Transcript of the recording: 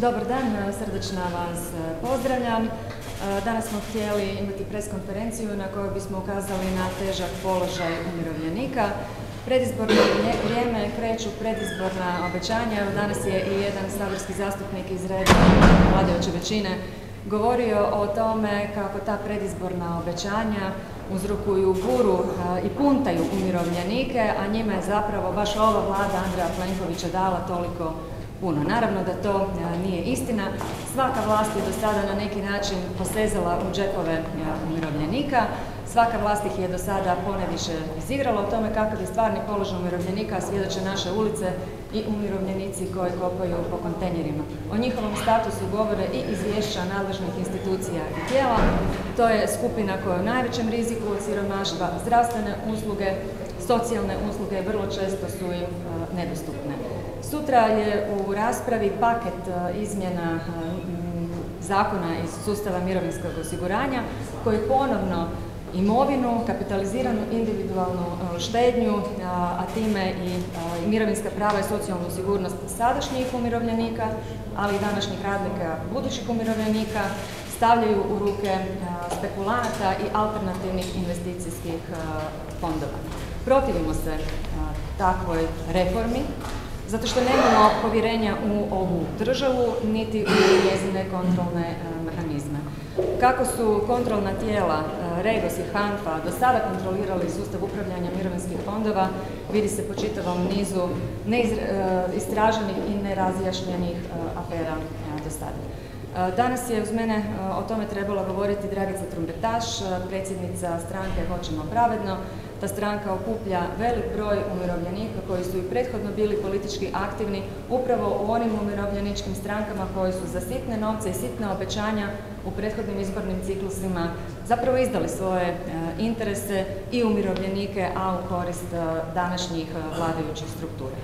Dobar dan, srdačno vas pozdravljam. Danas smo htjeli imati pres konferenciju na kojoj bismo ukazali na težak položaj umirovljenika. Predizborno vrijeme kreću predizborna obećanja. Danas je i jedan saborski zastupnik iz reda vladajuće većine govorio o tome kako ta predizborna obećanja uzrokuju buru i puntaju umirovljenike, a njima je zapravo baš ova vlada Andreja Plenkovića dala toliko puno. Naravno da to nije istina. Svaka vlast je do sada na neki način posezala u džepove umirovljenika. Svaka vlast ih je do sada poneviše izigrala o tome kakav je stvarni položaj umirovljenika, svjedoče naše ulice i umirovljenici koji kopaju po kontejnerima. O njihovom statusu govore i izvješća nadležnih institucija i tijela. To je skupina koja je u najvećem riziku od siromaštva, zdravstvene usluge, socijalne usluge vrlo često su im e, nedostupne. Sutra je u raspravi paket e, izmjena e, zakona iz sustava mirovinskog osiguranja koji ponovno imovinu, kapitaliziranu individualnu e, štednju, a time i mirovinska prava i socijalnu sigurnost sadašnjih umirovljenika, ali i današnjih radnika budućih umirovljenika, stavljaju u ruke spekulanata i alternativnih investicijskih fondova. Protivimo se takvoj reformi, zato što nemamo povjerenja u ovu državu, niti u njezine kontrolne e, mehanizme. Kako su kontrolna tijela e, REGOS i HANFA do sada kontrolirali sustav upravljanja mirovinskih fondova, vidi se po čitavom nizu neistraženih e, i nerazjašnjenih afera do sada. Danas je uz mene o tome trebala govoriti Dragica Trumbetaš, predsjednica stranke Hoćemo pravedno, ta stranka okuplja velik broj umirovljenika koji su i prethodno bili politički aktivni upravo u onim umirovljeničkim strankama koji su za sitne novce i sitne obećanja u prethodnim izbornim ciklusima zapravo izdali svoje e, interese i umirovljenike, a u korist e, današnjih e, vladajućih struktura.